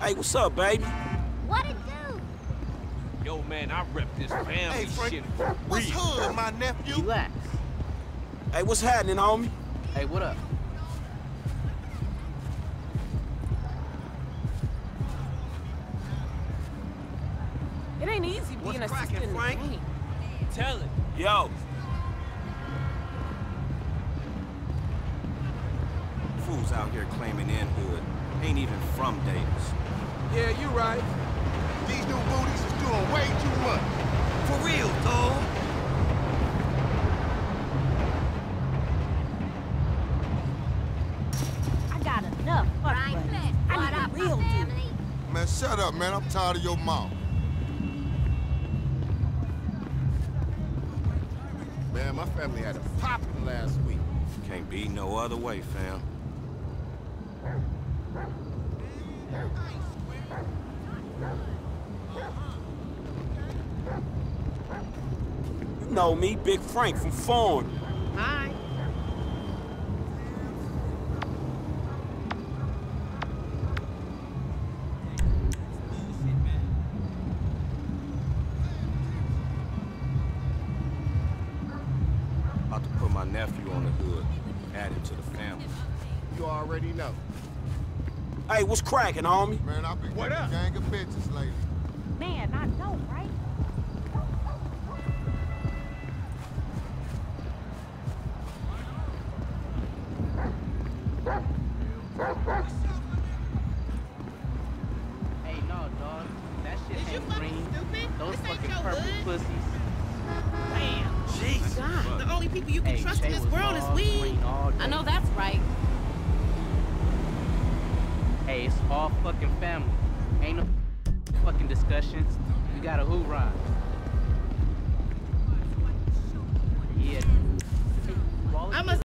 Hey, what's up, baby? What it do? Yo, man, I rep this family Hey, Frank, shit for what's real. hood, my nephew? Relax. Hey, what's happening, homie? Hey, what up? It ain't easy What's being a cracking, sister in the Frank? game. Tell it. Yo. Fools out here claiming inhood. Ain't even from Davis. Yeah, you're right. These new booties is doing way too much. For real, dawg. I got enough. Fuck Right, I need a real dude. Man, shut up, man. I'm tired of your mouth. Man, my family had a poppin' last week. Can't be no other way, fam. Know me, Big Frank from Fawn. Hi. About to put my nephew on the hood, add him to the family. You already know. Hey, what's cracking, homie? Man, I've been What getting a up? gang of bitches lately. Man, I know, right? Those fucking purple pussies. Damn. Jesus. God. The only people you can hey, trust Jay in this world is we. I know that's right. Hey, it's all fucking family. Ain't no fucking discussions. You got a hoorah. Yeah.